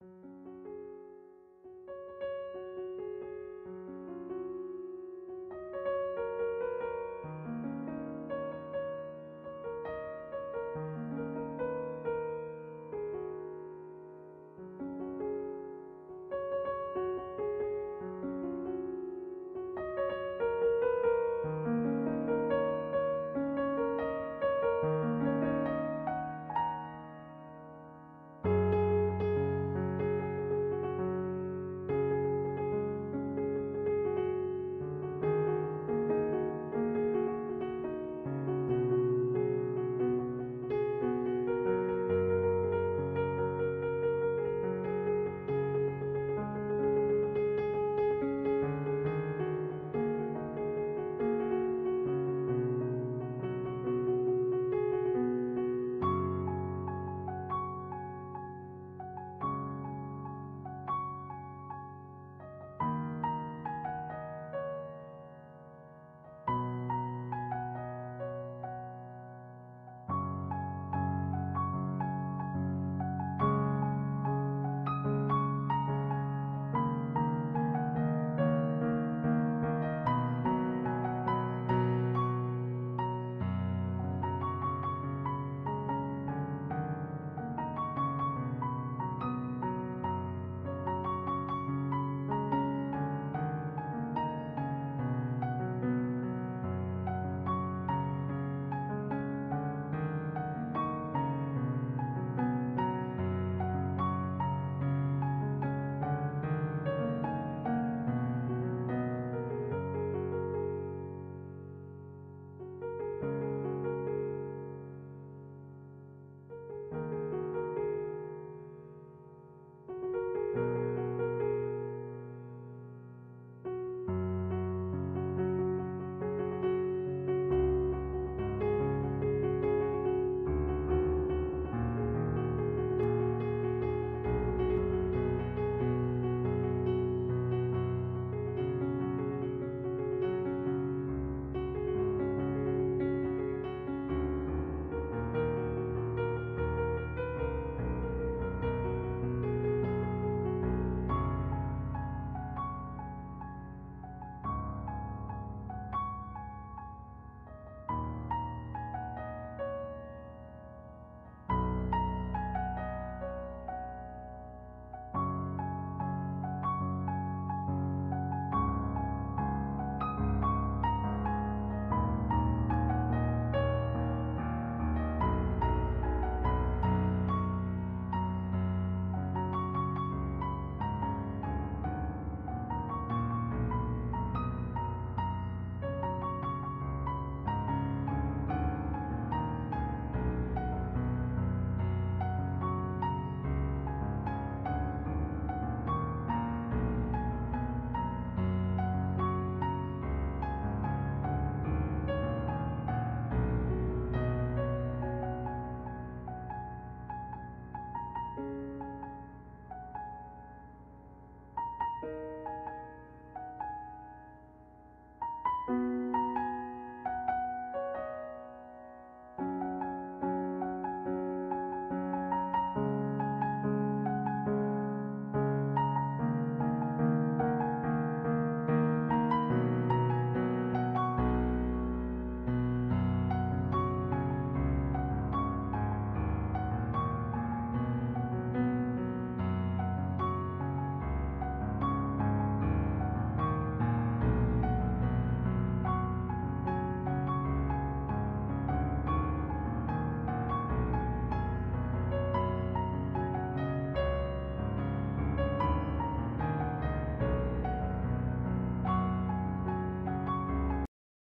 you